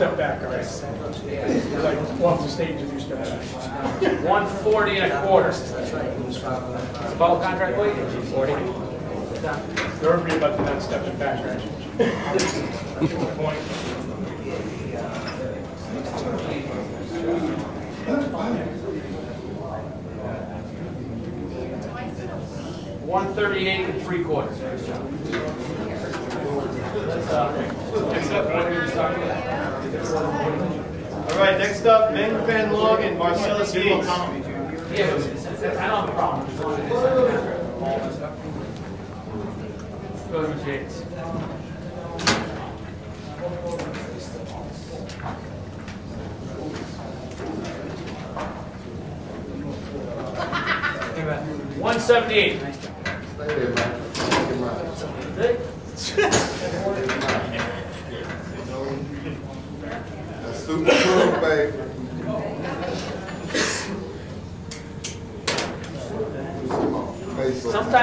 Like off the stage if you start. One forty and a quarter. About contract weight? Forty. Would be about the next step in fast track. Point. One thirty-eight and three quarters. Let's, uh, next up, what are you talking about? All right, next up, Meng Fanlong and Marcellus Yates. Yeah, I don't have a problem. as long as it's- Go to Yates. One seventy-eight.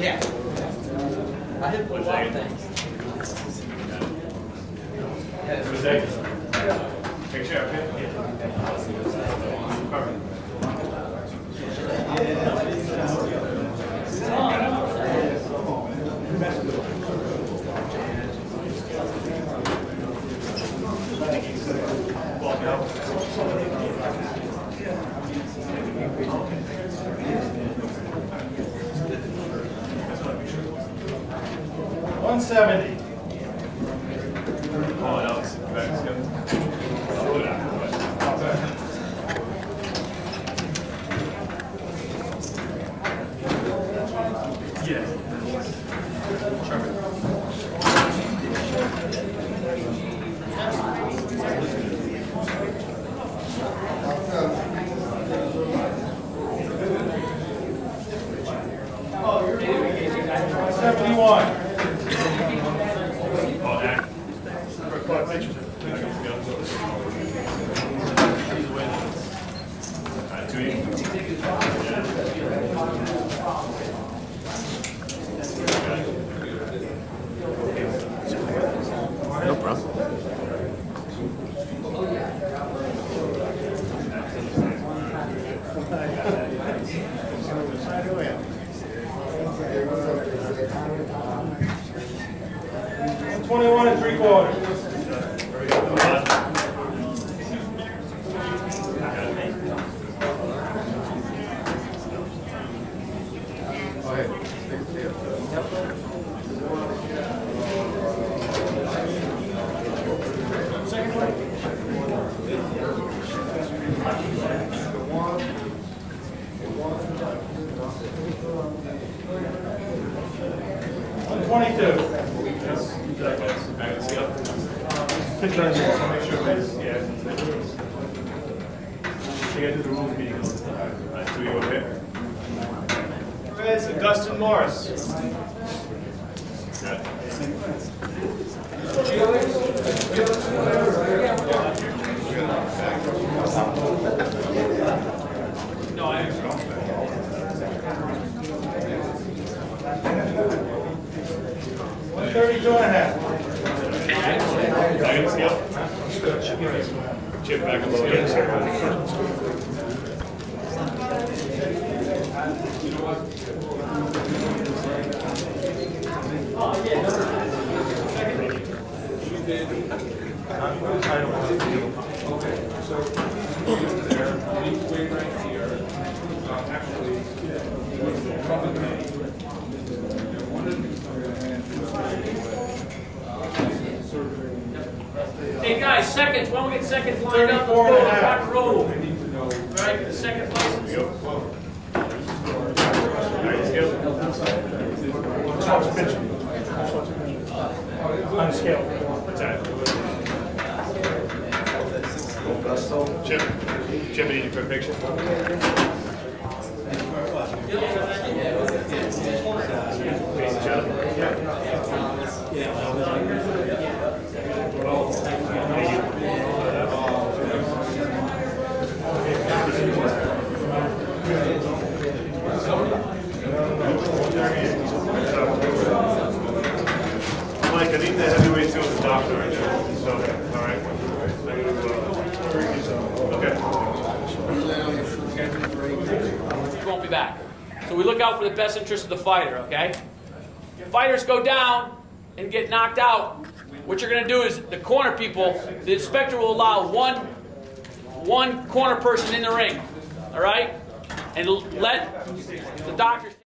Yeah. I had a lot of things. Thank you. 170. No problem. Twenty-one and three quarters. One 122. Back and scale. Picture on here, so make sure it's, yeah. You gotta do the rules meeting. All right, so you okay? Morris. Got it. No, I, 132 and a half. Back and scale. Chip back a little bit. Hey guys, seconds, when we get seconds lined up, let's 34 go and a on half. rock and roll. Right, the second license. Back and scale. On scale. What's that? Chip, Chip, I need you for a picture. Mike, I need the heavyweight with the doctor right now, so, all right? Uh, Okay. He won't be back. So we look out for the best interest of the fighter, okay? If fighters go down and get knocked out, what you're gonna do is the corner people, the inspector will allow one, one corner person in the ring, all right? And let the doctors.